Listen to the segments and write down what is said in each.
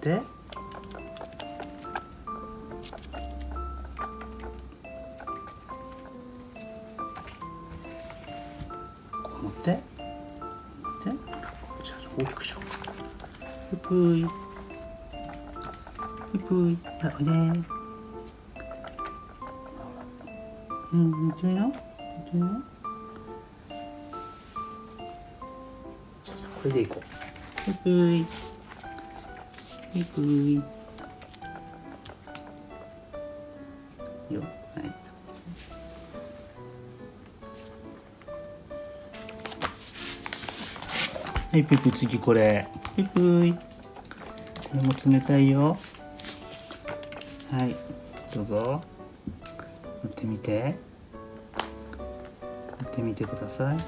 って。こう持って。持って。じゃあ大きくしよう。ぷぷいぷぷいほらおいで。うん見てみな見てみなじゃあじゃあこれでいこう。ぷぷいぷぷいよはいはい、ぷぷ次これ。ぷぷい。これも冷たいよ。はい、どうぞ。持ってみて。持ってみてください。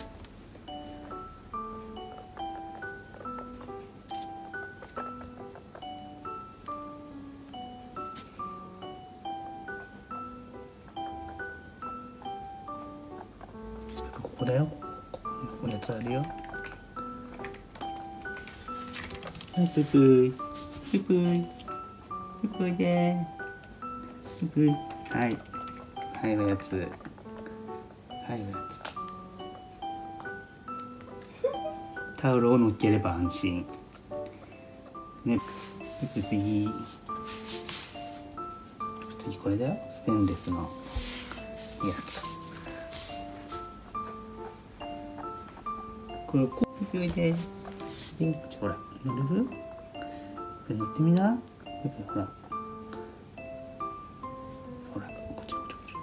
ここだよ。ここおやつあるよ。はい、ぷぷい。ぷぷい。ぷぷいでぷぷい。はい。はい、おやつ。はい、おやつ。タオルを乗っければ安心。ね、ぷぷ次。次これだよ。ステンレスのやつ。これ、こう、ぷぷいで。で、ほら。乗る乗ってみなほらほらこっちこっちこ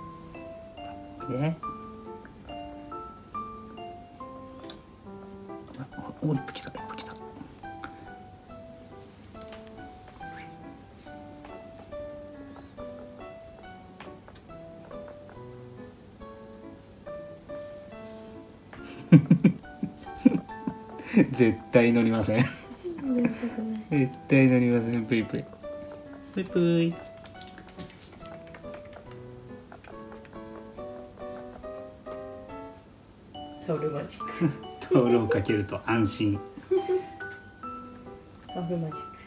っちでお一歩来た一歩来た 絶対乗りません。絶対乗りません。ぷいぷい。ぷいぷい。タオルマジック。タオルをかけると安心。タオルマジック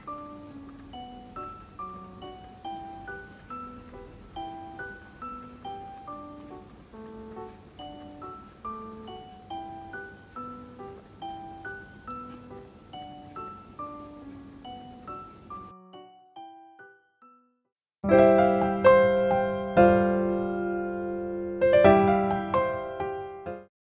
you.